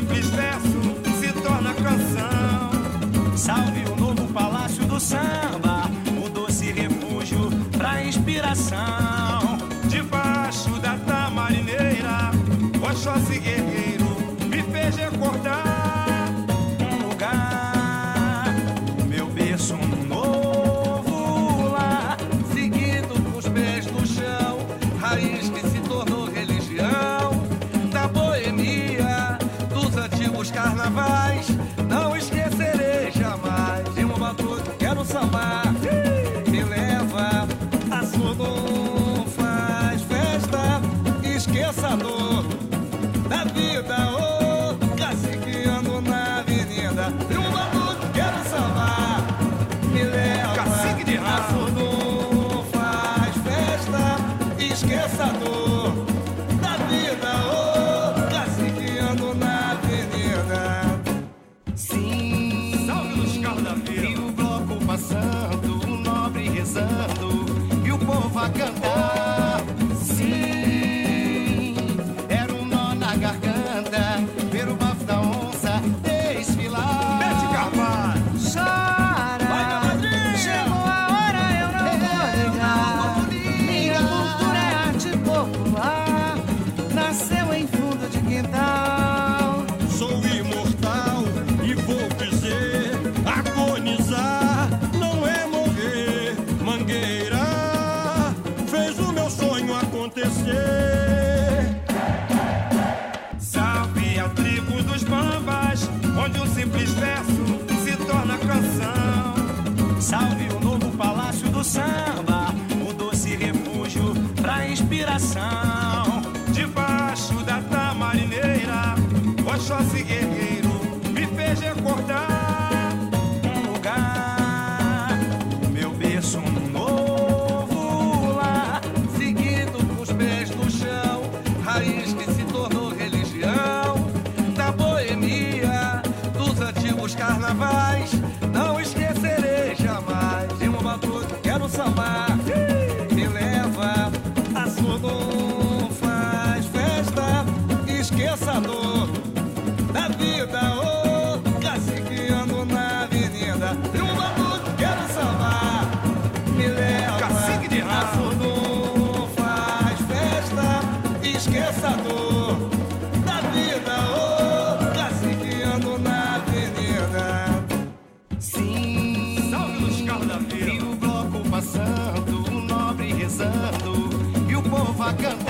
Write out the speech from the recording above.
simples verso se torna canção. Salve o novo palácio do samba, o doce refúgio pra inspiração. Debaixo da tamarineira, Oxóssi guerreiro esqueça a dor da vida, ô oh, cacique ando na avenida. Um batuta, quero sambar, me leva Cacique de a rabo. Sodom, faz festa, esqueça a dor da vida, ô oh, cacique ando na avenida. Sim, Salve nos carros da e vila. o bloco passando, o nobre rezando, e o povo a cantar. Salve a tribo dos bambas, onde um simples verso se torna canção. Salve o novo palácio do samba, o doce refúgio pra inspiração. Debaixo da tamarineira, Oxóssi guerreiro me fez recordar Um lugar, meu berço um carnavais. Não esquecerei jamais. De uma batuta, quero sambar, me leva a Sodom, faz festa, esqueça a dor da vida, ô cacique ando na avenida. E um batuto, quero sambar, me leva Cacique de a. Sodom, faz festa, esqueça a dor da